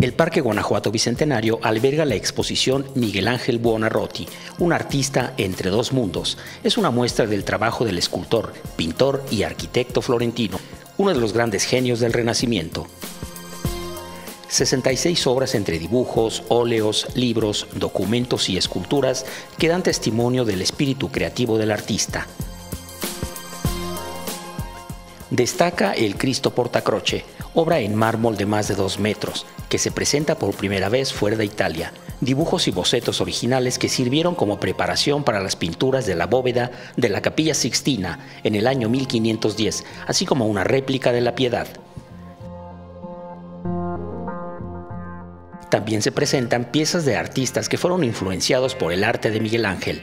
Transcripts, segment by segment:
El Parque Guanajuato Bicentenario alberga la exposición Miguel Ángel Buonarroti, un artista entre dos mundos. Es una muestra del trabajo del escultor, pintor y arquitecto florentino, uno de los grandes genios del Renacimiento. 66 obras entre dibujos, óleos, libros, documentos y esculturas que dan testimonio del espíritu creativo del artista. Destaca el Cristo Portacroce, obra en mármol de más de dos metros, que se presenta por primera vez fuera de Italia. Dibujos y bocetos originales que sirvieron como preparación para las pinturas de la bóveda de la Capilla Sixtina en el año 1510, así como una réplica de la Piedad. También se presentan piezas de artistas que fueron influenciados por el arte de Miguel Ángel,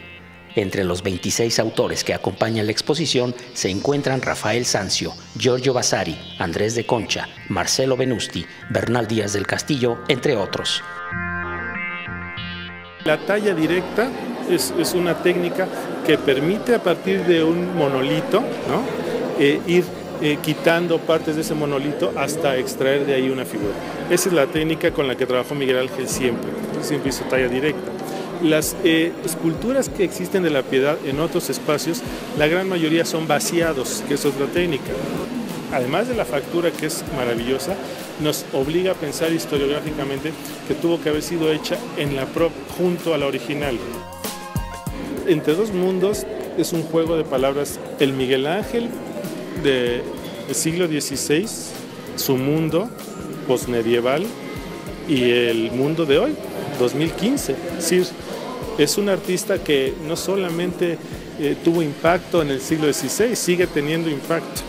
entre los 26 autores que acompañan la exposición se encuentran Rafael Sancio, Giorgio Vasari, Andrés de Concha, Marcelo Venusti, Bernal Díaz del Castillo, entre otros. La talla directa es, una técnica que permite a partir de un monolito eh, ir eh, quitando partes de ese monolito hasta extraer de ahí una figura. Esa es la técnica con la que trabajó Miguel Ángel siempre, siempre hizo talla directa. Las eh, esculturas que existen de la piedad en otros espacios, la gran mayoría son vaciados, que es otra técnica. Además de la factura que es maravillosa, nos obliga a pensar historiográficamente que tuvo que haber sido hecha en la prop junto a la original. Entre dos mundos es un juego de palabras. El Miguel Ángel del siglo XVI, su mundo posmedieval y el mundo de hoy, 2015. Es un artista que no solamente eh, tuvo impacto en el siglo XVI, sigue teniendo impacto.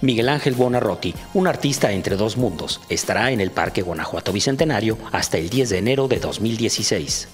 Miguel Ángel Buonarroti, un artista entre dos mundos, estará en el Parque Guanajuato Bicentenario hasta el 10 de enero de 2016.